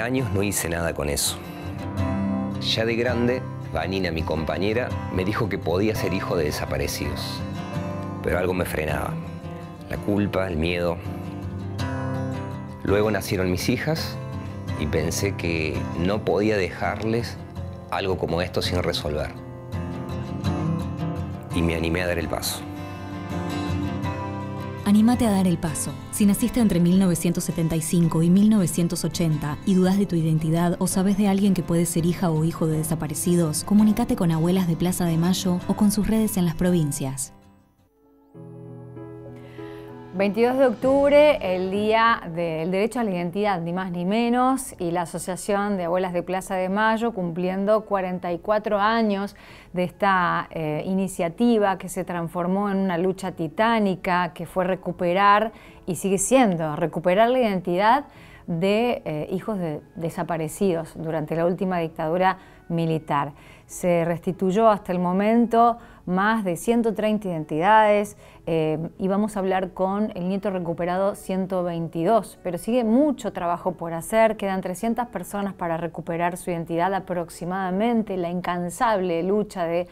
Años no hice nada con eso. Ya de grande, Vanina, mi compañera, me dijo que podía ser hijo de desaparecidos. Pero algo me frenaba. La culpa, el miedo. Luego nacieron mis hijas y pensé que no podía dejarles algo como esto sin resolver. Y me animé a dar el paso. Anímate a dar el paso. Si naciste entre 1975 y 1980 y dudas de tu identidad o sabes de alguien que puede ser hija o hijo de desaparecidos, comunícate con Abuelas de Plaza de Mayo o con sus redes en las provincias. 22 de octubre, el Día del Derecho a la Identidad, ni más ni menos, y la Asociación de Abuelas de Plaza de Mayo cumpliendo 44 años de esta eh, iniciativa que se transformó en una lucha titánica, que fue recuperar, y sigue siendo, recuperar la identidad de eh, hijos de desaparecidos durante la última dictadura militar. Se restituyó hasta el momento más de 130 identidades eh, y vamos a hablar con el nieto recuperado 122, pero sigue mucho trabajo por hacer, quedan 300 personas para recuperar su identidad aproximadamente, la incansable lucha de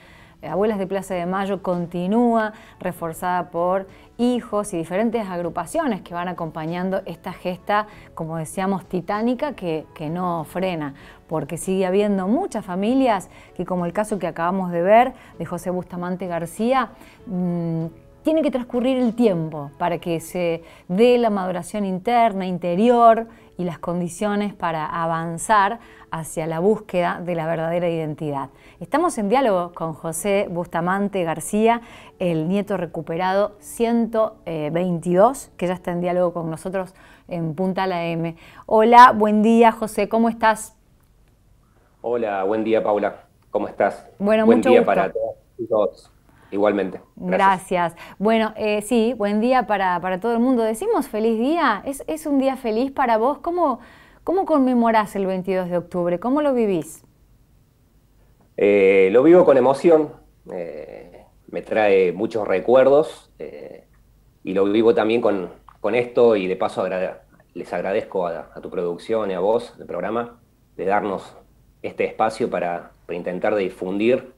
Abuelas de Plaza de Mayo continúa, reforzada por hijos y diferentes agrupaciones que van acompañando esta gesta, como decíamos, titánica que, no frena, porque sigue habiendo muchas familias que, como el caso que acabamos de ver de José Bustamante García, mm, tiene que transcurrir el tiempo para que se dé la maduración interna, interior y las condiciones para avanzar hacia la búsqueda de la verdadera identidad. Estamos en diálogo con José Bustamante García, el nieto recuperado 122, que ya está en diálogo con nosotros en Punta La M. Hola, buen día José, ¿cómo estás? Hola, buen día Paula, ¿cómo estás? Bueno, buen mucho día gusto. para todos. Igualmente. Gracias. Bueno, eh, sí, buen día para, todo el mundo. Decimos feliz día. ¿Es, un día feliz para vos? ¿Cómo, cómo conmemorás el 22 de octubre? ¿Cómo lo vivís? Eh, lo vivo con emoción. Eh, me trae muchos recuerdos y lo vivo también con, esto y de paso les agradezco a, tu producción y a vos, el programa, de darnos este espacio para, para intentar difundir,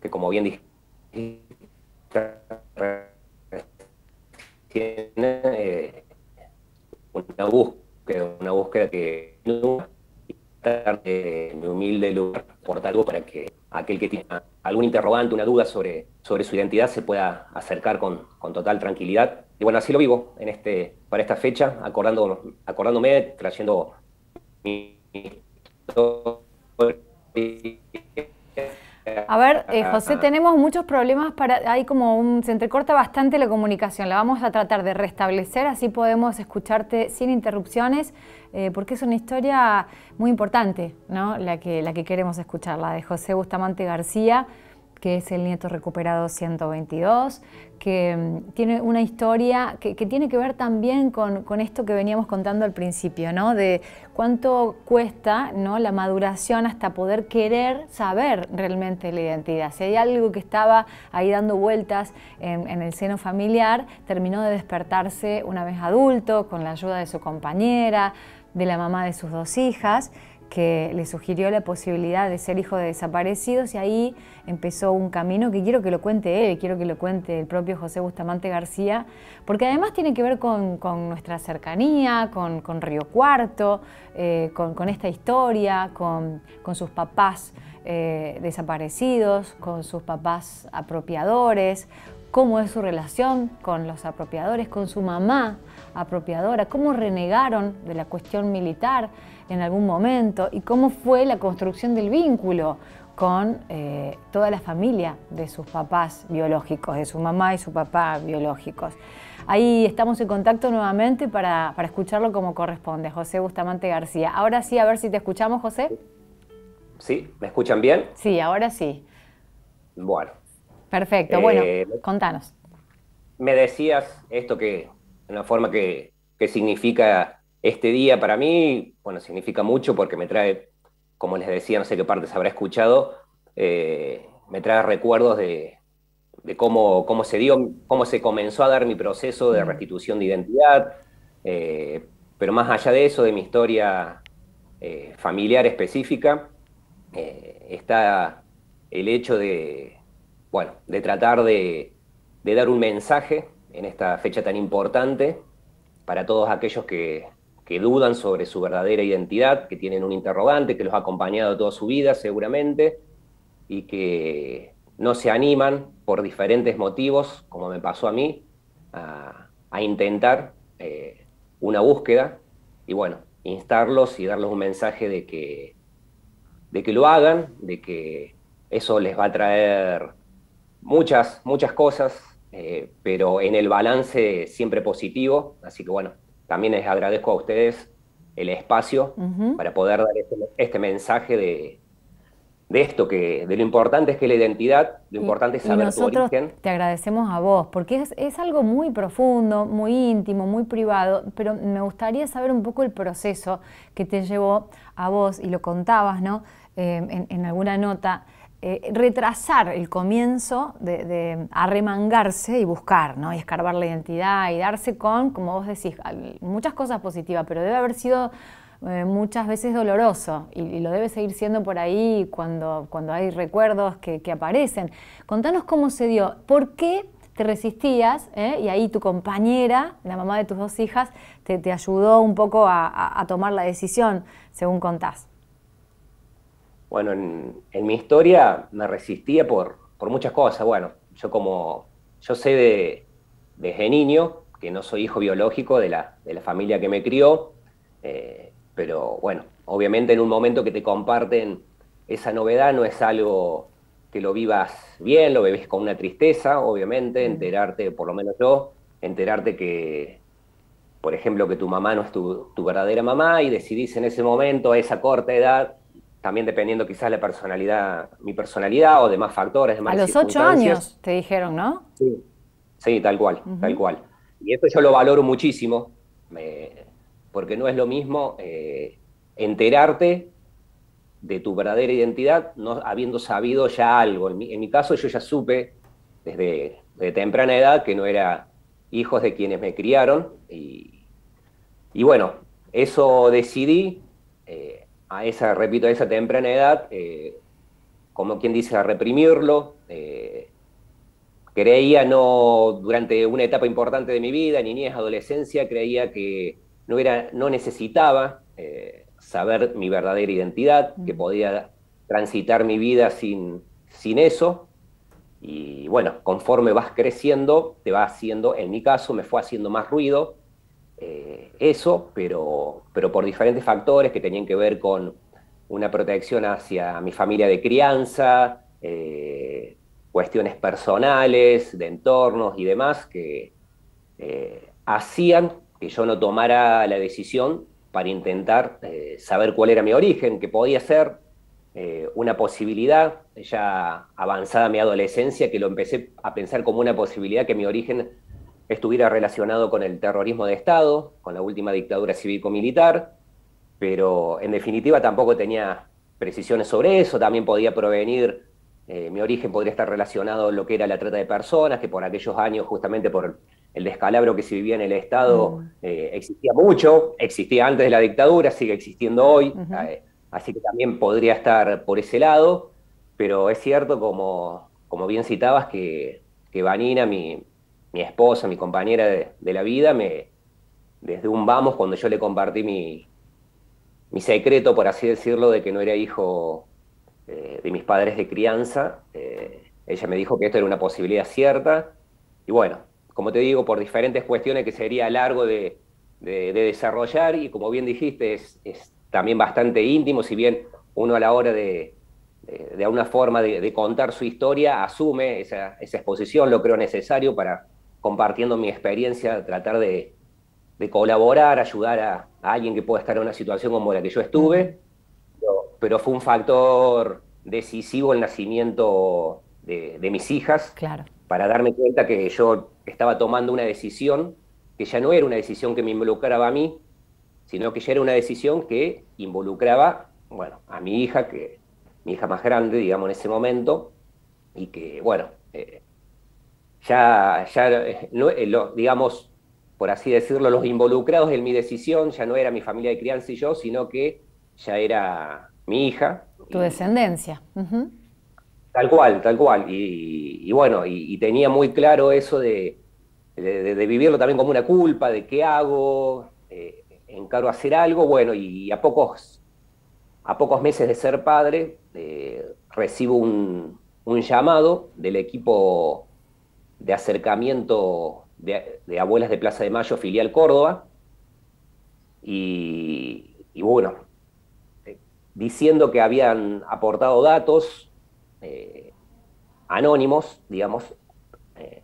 que como bien dijiste, tiene una búsqueda, una búsqueda que mi humilde lugar por algo para que aquel que tiene algún interrogante, una duda sobre, sobre su identidad se pueda acercar con, total tranquilidad. Y bueno, así lo vivo en este, para esta fecha, acordando, acordándome, trayendo mi a ver, eh, José, tenemos muchos problemas para, hay como un, se entrecorta bastante la comunicación, la vamos a tratar de restablecer, así podemos escucharte sin interrupciones, eh, porque es una historia muy importante, ¿no? La que, la que queremos escuchar, la de José Bustamante García, que es el nieto recuperado 122, que mm, tiene una historia que, tiene que ver también con, esto que veníamos contando al principio, ¿no? de cuánto cuesta ¿no? la maduración hasta poder querer saber realmente la identidad. Si hay algo que estaba ahí dando vueltas en el seno familiar, terminó de despertarse una vez adulto, con la ayuda de su compañera, de la mamá de sus dos hijas, que le sugirió la posibilidad de ser hijo de desaparecidos y ahí empezó un camino que quiero que lo cuente él, quiero que lo cuente el propio José Bustamante García, porque además tiene que ver con, nuestra cercanía, con, Río Cuarto, eh, con, esta historia, con, sus papás eh, desaparecidos, con sus papás apropiadores, cómo es su relación con los apropiadores, con su mamá apropiadora, cómo renegaron de la cuestión militar en algún momento y cómo fue la construcción del vínculo con eh, toda la familia de sus papás biológicos, de su mamá y su papá biológicos. Ahí estamos en contacto nuevamente para, escucharlo como corresponde, José Bustamante García. Ahora sí, a ver si te escuchamos, José. Sí, ¿me escuchan bien? Sí, ahora sí. Bueno. Perfecto, bueno, eh, contanos. Me decías esto que, una forma que, que significa este día para mí, bueno, significa mucho porque me trae, como les decía, no sé qué partes habrá escuchado, eh, me trae recuerdos de, cómo, cómo, se dio, cómo se comenzó a dar mi proceso de restitución de identidad, eh, pero más allá de eso, de mi historia eh, familiar específica, está el hecho de, bueno, de tratar de, dar un mensaje en esta fecha tan importante para todos aquellos que, que dudan sobre su verdadera identidad, que tienen un interrogante que los ha acompañado toda su vida seguramente y que no se animan por diferentes motivos, como me pasó a mí, a, intentar eh, una búsqueda y bueno, instarlos y darles un mensaje de que, de que lo hagan, de que eso les va a traer muchas, muchas cosas, eh, pero en el balance siempre positivo. Así que bueno, también les agradezco a ustedes el espacio para poder dar este, este mensaje de, de esto, que de lo importante es que la identidad, lo importante es saber tu origen. Te agradecemos a vos, porque es, algo muy profundo, muy íntimo, muy privado, pero me gustaría saber un poco el proceso que te llevó a vos, y lo contabas, ¿no? Eh, en, alguna nota, eh, retrasar el comienzo de, arremangarse y buscar, ¿no? Y escarbar la identidad y darse con, como vos decís, muchas cosas positivas, pero debe haber sido eh, muchas veces doloroso y, lo debe seguir siendo por ahí cuando, cuando hay recuerdos que, aparecen. Contanos cómo se dio, por qué te resistías eh? y ahí tu compañera, la mamá de tus dos hijas, te, ayudó un poco a, tomar la decisión, según contás. Bueno, en, mi historia me resistía por, por, muchas cosas. Bueno, yo como, yo sé de, desde niño que no soy hijo biológico de la, de la familia que me crió, eh, pero bueno, obviamente en un momento que te comparten esa novedad no es algo que lo vivas bien, lo bebes con una tristeza, obviamente, mm. enterarte, por lo menos yo, enterarte que, por ejemplo, que tu mamá no es tu, verdadera mamá y decidís en ese momento, a esa corta edad, también dependiendo quizás la personalidad, mi personalidad o demás factores. a los ocho años te dijeron, ¿no? Sí, sí tal cual, tal cual. Y esto yo lo valoro muchísimo. Me, porque no es lo mismo eh, enterarte de tu verdadera identidad no habiendo sabido ya algo. En mi, caso yo ya supe desde, temprana edad que no era hijos de quienes me criaron y, bueno, eso decidí eh, a esa, repito, a esa temprana edad, eh, como quien dice, a reprimirlo. creía no, durante una etapa importante de mi vida, niñez, adolescencia, creía que no, era, no necesitaba eh, saber mi verdadera identidad, que podía transitar mi vida sin, sin eso. Y bueno, conforme vas creciendo, te va haciendo, en mi caso me fue haciendo más ruido eh, eso, pero, pero por diferentes factores que tenían que ver con una protección hacia mi familia de crianza, eh, cuestiones personales, de entornos y demás, que hacían que yo no tomara la decisión para intentar eh, saber cuál era mi origen, que podía ser eh, una posibilidad, ya avanzada mi adolescencia, que lo empecé a pensar como una posibilidad que mi origen estuviera relacionado con el terrorismo de Estado, con la última dictadura cívico-militar, pero en definitiva tampoco tenía precisiones sobre eso, también podía provenir, eh, mi origen podría estar relacionado con lo que era la trata de personas, que por aquellos años, justamente por el descalabro que se vivía en el Estado mm. eh, existía mucho, existía antes de la dictadura, sigue existiendo hoy, eh, así que también podría estar por ese lado, pero es cierto, como, como bien citabas, que, que Vanina, mi, esposa, mi compañera de, la vida, me, desde un vamos, cuando yo le compartí mi, mi secreto, por así decirlo, de que no era hijo eh, de mis padres de crianza, ella me dijo que esto era una posibilidad cierta, y bueno, como te digo, por diferentes cuestiones que sería largo de, desarrollar y como bien dijiste, es, también bastante íntimo, si bien uno a la hora de, de, alguna forma de, contar su historia asume esa, exposición, lo creo necesario para, compartiendo mi experiencia, tratar de, colaborar, ayudar a, alguien que pueda estar en una situación como la que yo estuve, pero, fue un factor decisivo el nacimiento de, mis hijas. Claro para darme cuenta que yo estaba tomando una decisión que ya no era una decisión que me involucraba a mí, sino que ya era una decisión que involucraba, bueno, a mi hija, que mi hija más grande, digamos, en ese momento, y que, bueno, eh, ya, ya eh, eh, digamos, por así decirlo, los involucrados en mi decisión ya no era mi familia de crianza y yo, sino que ya era mi hija. Tu descendencia. Tal cual, tal cual. Y, bueno, y, tenía muy claro eso de, vivirlo también como una culpa, de qué hago, eh, encaro hacer algo, bueno, y a pocos, a pocos meses de ser padre, eh, recibo un, llamado del equipo de acercamiento de, Abuelas de Plaza de Mayo, filial Córdoba, y, bueno, eh, diciendo que habían aportado datos eh, anónimos, digamos, eh,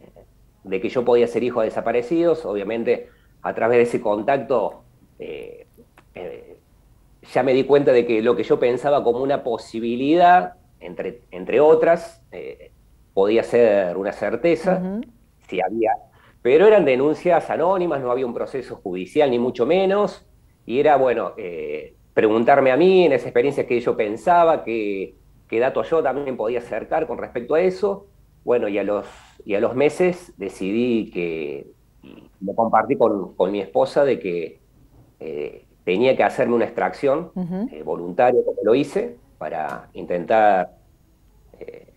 de que yo podía ser hijo de desaparecidos. Obviamente, a través de ese contacto, ya me di cuenta de que lo que yo pensaba como una posibilidad, entre, entre otras, podía ser una certeza, si había. Pero eran denuncias anónimas, no había un proceso judicial, ni mucho menos. Y era, bueno, preguntarme a mí en esa experiencia que yo pensaba, que qué datos yo también podía acercar con respecto a eso. Bueno, y a los, y a los meses decidí que, lo compartí con, mi esposa, de que eh, tenía que hacerme una extracción eh, voluntaria, como lo hice, para intentar... Eh,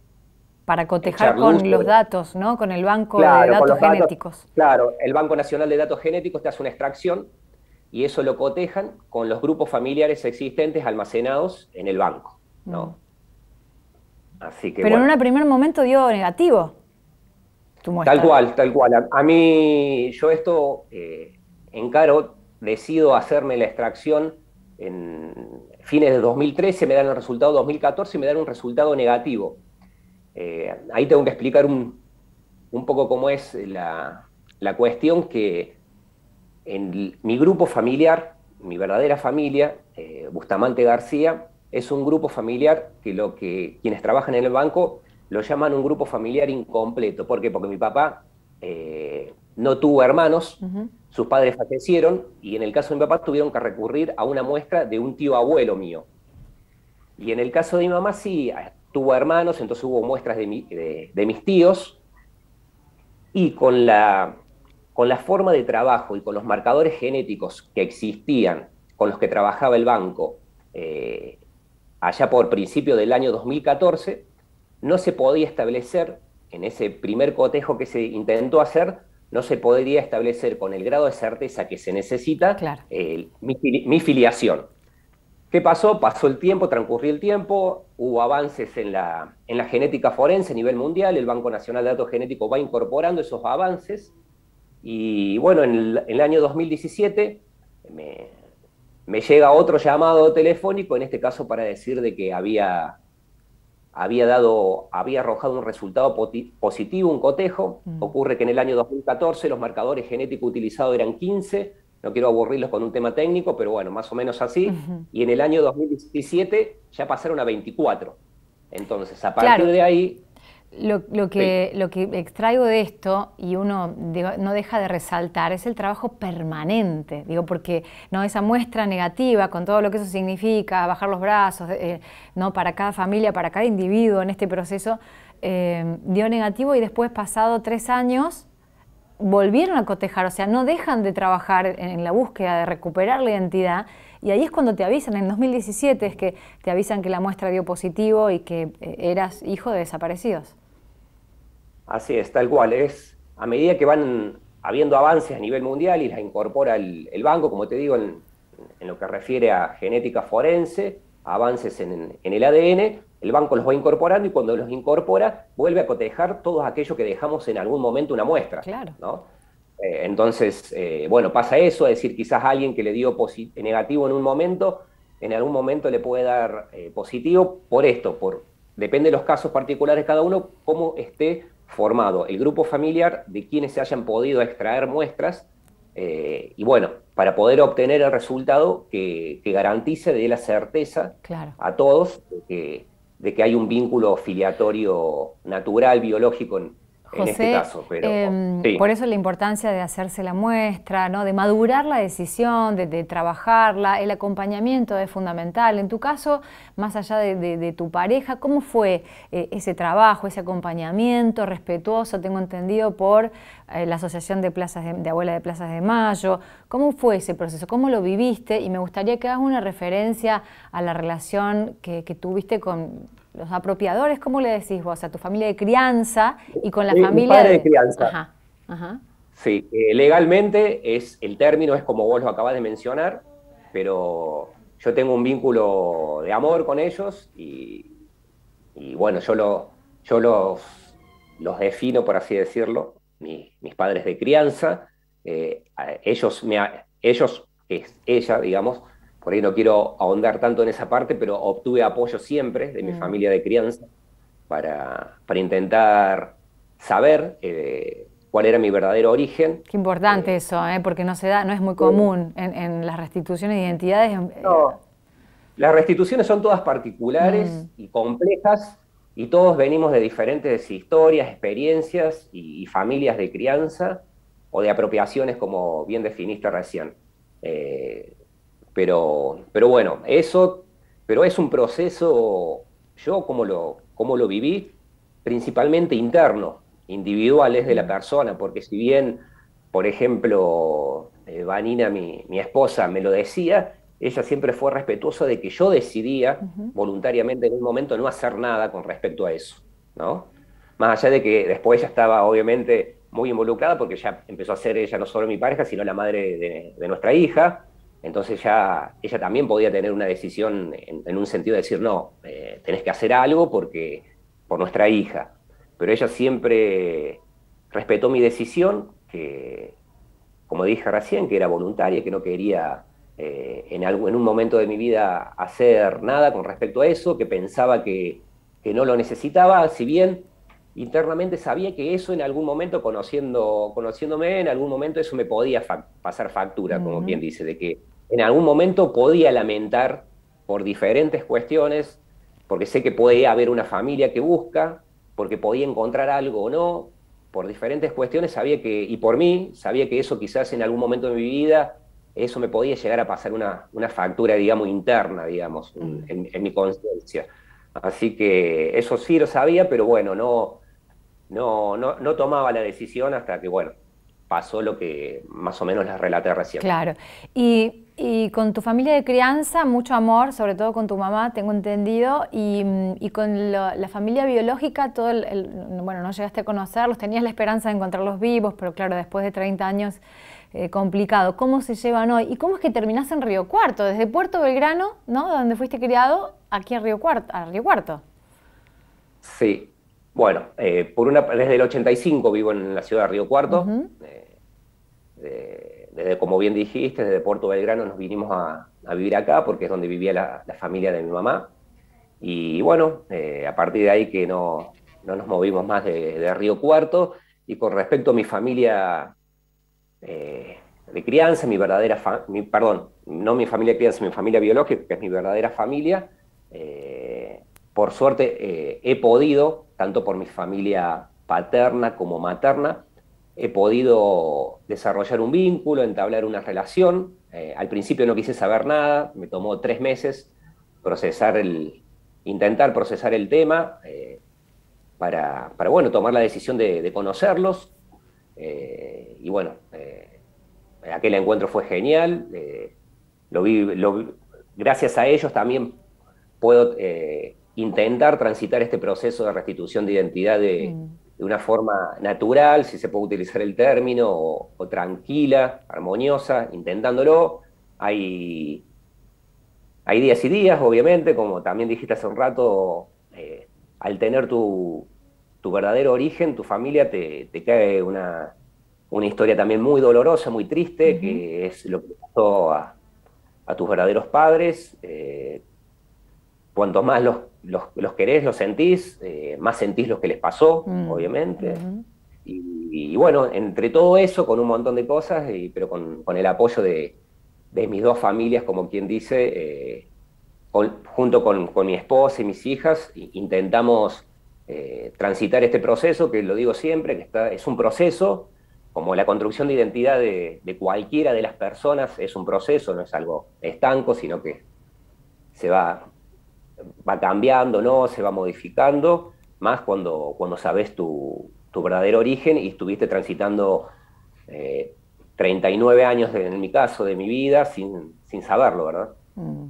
para cotejar con los datos, ¿no? Con el Banco de Datos Genéticos. claro, el Banco Nacional de Datos Genéticos te hace una extracción y eso lo cotejan con los grupos familiares existentes almacenados en el banco, ¿no? Pero en un primer momento dio negativo. tal cual, tal cual. A, mí, yo esto eh, encaro, decido hacerme la extracción en fines de 2013, me dan el resultado 2014 y me dan un resultado negativo. Eh, ahí tengo que explicar un, poco cómo es la, cuestión que en mi grupo familiar, mi verdadera familia, eh, Bustamante García, es un grupo familiar que lo que quienes trabajan en el banco lo llaman un grupo familiar incompleto. ¿Por qué? Porque mi papá eh, no tuvo hermanos, sus padres fallecieron y en el caso de mi papá tuvieron que recurrir a una muestra de un tío abuelo mío. Y en el caso de mi mamá sí, tuvo hermanos, entonces hubo muestras de, de, mis tíos y con la, con la forma de trabajo y con los marcadores genéticos que existían, con los que trabajaba el banco, eh, allá por principio del año 2014, no se podía establecer, en ese primer cotejo que se intentó hacer, no se podría establecer con el grado de certeza que se necesita eh, mi, filiación. ¿Qué pasó? Pasó el tiempo, transcurrió el tiempo, hubo avances en la, en la genética forense a nivel mundial, el Banco Nacional de Datos Genéticos va incorporando esos avances, y bueno, en el año 2017 me, me llega otro llamado telefónico, en este caso para decir de que había, había, dado, había arrojado un resultado positivo, un cotejo. Mm. Ocurre que en el año 2014 los marcadores genéticos utilizados eran 15, no quiero aburrirlos con un tema técnico, pero bueno, más o menos así. Y en el año 2017 ya pasaron a 24. Entonces, a partir de ahí lo, que, lo que extraigo de esto, y uno no deja de resaltar, es el trabajo permanente, digo, porque ¿no? esa muestra negativa, con todo lo que eso significa, bajar los brazos, eh, ¿no? para cada familia, para cada individuo en este proceso, eh, dio negativo y después, pasado tres años, volvieron a cotejar, o sea, no dejan de trabajar en la búsqueda de recuperar la identidad, y ahí es cuando te avisan, en 2017 es que te avisan que la muestra dio positivo y que eh, eras hijo de desaparecidos. Así es, tal cual. Es a medida que van habiendo avances a nivel mundial y las incorpora el, banco, como te digo, en, lo que refiere a genética forense, avances en, el ADN, el banco los va incorporando y cuando los incorpora vuelve a cotejar todos aquellos que dejamos en algún momento una muestra. Claro. ¿no? Eh, entonces, eh, bueno, pasa eso, es decir, quizás alguien que le dio negativo en un momento, en algún momento le puede dar eh, positivo por esto, por depende de los casos particulares cada uno, cómo esté formado el grupo familiar de quienes se hayan podido extraer muestras eh, y bueno, para poder obtener el resultado que, garantice de la certeza a todos de que, hay un vínculo filiatorio natural, biológico en este caso. Pero, em, Por eso la importancia de hacerse la muestra, ¿no? de madurar la decisión, de, trabajarla, el acompañamiento es fundamental. En tu caso, más allá de, tu pareja, ¿cómo fue eh, ese trabajo, ese acompañamiento respetuoso, tengo entendido, por eh, la Asociación de, Plazas de, Abuela de Plazas de Mayo? ¿Cómo fue ese proceso? ¿Cómo lo viviste? Y me gustaría que hagas una referencia a la relación que tuviste con los apropiadores, ¿cómo le decís vos? A tu familia de crianza y con la familia de... crianza. Ajá, Sí, eh, legalmente es el término es como vos lo acabas de mencionar, pero yo tengo un vínculo de amor con ellos y, bueno, yo, lo, yo los, los defino, por así decirlo, mis, padres de crianza. Eh, ellos, me, ellos, es ella, digamos, por ahí no quiero ahondar tanto en esa parte, pero obtuve apoyo siempre de mi mm. familia de crianza para, para intentar saber eh, cuál era mi verdadero origen. Qué importante eh, eso, ¿eh? porque no se da, no es muy común en, las restituciones de identidades. Las restituciones son todas particulares mm. y complejas y todos venimos de diferentes historias, experiencias y, familias de crianza o de apropiaciones, como bien definiste recién. Pero, pero bueno, eso, pero es un proceso, yo como lo, como lo viví, principalmente interno, individual es de la persona, porque si bien, por ejemplo, eh, Vanina, mi, mi, esposa, me lo decía, ella siempre fue respetuosa de que yo decidía voluntariamente en un momento no hacer nada con respecto a eso, ¿no? Más allá de que después ella estaba obviamente muy involucrada porque ya empezó a ser ella no solo mi pareja, sino la madre de, de nuestra hija, entonces ya ella también podía tener una decisión en, un sentido de decir, no, eh, tenés que hacer algo porque, por nuestra hija. Pero ella siempre respetó mi decisión, que, como dije recién, que era voluntaria, que no quería eh, en, algo, en un momento de mi vida hacer nada con respecto a eso, que pensaba que, no lo necesitaba, si bien internamente sabía que eso en algún momento, conociendo, conociéndome, en algún momento eso me podía pasar factura, como quien dice, de que en algún momento podía lamentar por diferentes cuestiones, porque sé que puede haber una familia que busca, porque podía encontrar algo o no, por diferentes cuestiones sabía que, y por mí, sabía que eso quizás en algún momento de mi vida, eso me podía llegar a pasar una, factura, digamos, interna, digamos, en, en mi conciencia. Así que eso sí lo sabía, pero bueno, no, no, no, no tomaba la decisión hasta que, bueno, pasó lo que más o menos les relaté recién. Claro. Y, con tu familia de crianza, mucho amor, sobre todo con tu mamá, tengo entendido, y, con la familia biológica, todo el, bueno, no llegaste a conocerlos, tenías la esperanza de encontrarlos vivos, pero claro, después de 30 años, eh, complicado. ¿Cómo se llevan hoy? ¿Y cómo es que terminás en Río Cuarto? Desde Puerto Belgrano, ¿no? Donde fuiste criado, aquí en Río Cuarto, a Río Cuarto. Sí, bueno, eh, por una, desde el 85 vivo en la ciudad de Río Cuarto. Eh, desde, como bien dijiste, desde Puerto Belgrano nos vinimos a, vivir acá porque es donde vivía la, familia de mi mamá. Y bueno, eh, a partir de ahí que no, nos movimos más de, Río Cuarto. Y con respecto a mi familia de crianza, mi verdadera, perdón, no mi familia de crianza, mi familia biológica, que es mi verdadera familia, por suerte he podido tanto por mi familia paterna como materna, he podido desarrollar un vínculo, entablar una relación. Eh, al principio no quise saber nada, me tomó tres meses procesar el, intentar procesar el tema eh, para, bueno, tomar la decisión de, conocerlos. Eh, y bueno, aquel encuentro fue genial. Lo vi, gracias a ellos también puedo intentar transitar este proceso de restitución de identidad de, mm. Una forma natural, si se puede utilizar el término, o, tranquila, armoniosa, intentándolo. Hay, hay días y días, obviamente, como también dijiste hace un rato, eh, al tener tu, verdadero origen, tu familia te, cae una, historia también muy dolorosa, muy triste, que es lo que pasó a, tus verdaderos padres. Eh, cuanto más los, los, querés, los sentís, eh, más sentís lo que les pasó, mm. obviamente. y, bueno, entre todo eso, con un montón de cosas, pero con, el apoyo de, mis dos familias, como quien dice, eh, junto con, mi esposa y mis hijas, intentamos eh, transitar este proceso, que lo digo siempre, que está, es un proceso, como la construcción de identidad de, cualquiera de las personas es un proceso, no es algo estanco, sino que se va, va cambiando, ¿no? se va modificando, más cuando, cuando sabes tu, verdadero origen y estuviste transitando 39 eh, años, en mi caso, de mi vida, sin, saberlo, ¿verdad? Mm.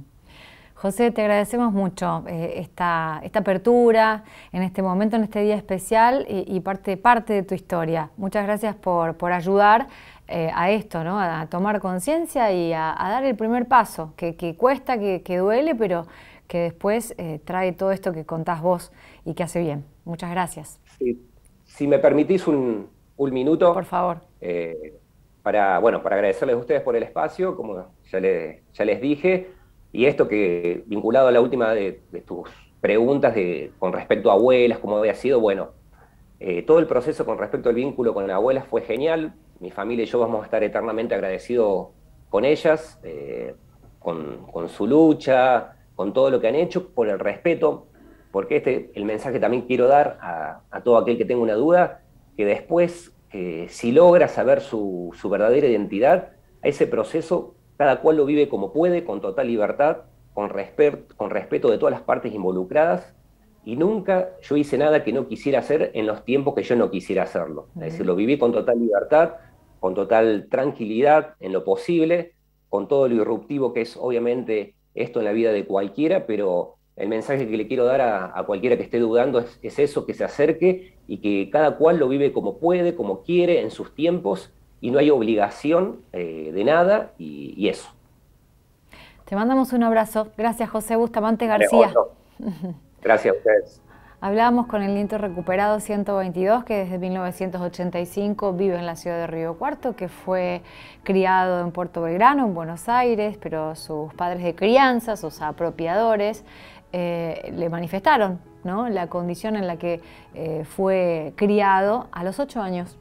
José, te agradecemos mucho eh, esta, esta, apertura en este momento, en este día especial y, parte, parte de tu historia. Muchas gracias por, por ayudar eh, a esto, ¿no? a tomar conciencia y a, dar el primer paso, que, cuesta, que, duele, pero que después eh, trae todo esto que contás vos y que hace bien. Muchas gracias. Si me permitís un, un minuto. Por favor. para, bueno, para agradecerles a ustedes por el espacio, como ya, ya les dije. Y esto que, vinculado a la última de, tus preguntas de, con respecto a abuelas, cómo había sido, bueno, eh, todo el proceso con respecto al vínculo con abuelas fue genial. Mi familia y yo vamos a estar eternamente agradecidos con ellas, eh, con, su lucha, con todo lo que han hecho, por el respeto, porque este el mensaje también quiero dar a, todo aquel que tenga una duda, que después, eh, si logra saber su, su verdadera identidad, a ese proceso cada cual lo vive como puede, con total libertad, con, con respeto de todas las partes involucradas, y nunca yo hice nada que no quisiera hacer en los tiempos que yo no quisiera hacerlo. Es decir, lo viví con total libertad, con total tranquilidad en lo posible, con todo lo irruptivo que es obviamente esto en la vida de cualquiera, pero el mensaje que le quiero dar a, cualquiera que esté dudando es, es, eso, que se acerque y que cada cual lo vive como puede, como quiere, en sus tiempos, y no hay obligación eh, de nada y, eso. Te mandamos un abrazo. Gracias, José Bustamante García. Gracias a ustedes. Hablábamos con el nieto recuperado 122, que desde 1985 vive en la ciudad de Río Cuarto, que fue criado en Puerto Belgrano, en Buenos Aires, pero sus padres de crianza, sus apropiadores, eh, le manifestaron ¿no? la condición en la que eh, fue criado a los ocho años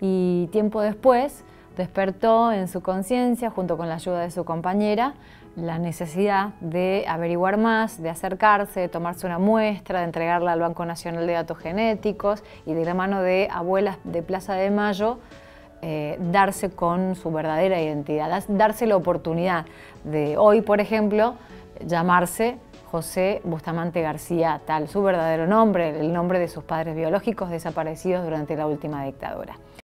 y tiempo después despertó en su conciencia, junto con la ayuda de su compañera, la necesidad de averiguar más, de acercarse, de tomarse una muestra, de entregarla al Banco Nacional de Datos Genéticos y de la mano de abuelas de Plaza de Mayo, eh, darse con su verdadera identidad, darse la oportunidad de hoy, por ejemplo, llamarse José Bustamante García, tal su verdadero nombre, el nombre de sus padres biológicos desaparecidos durante la última dictadura.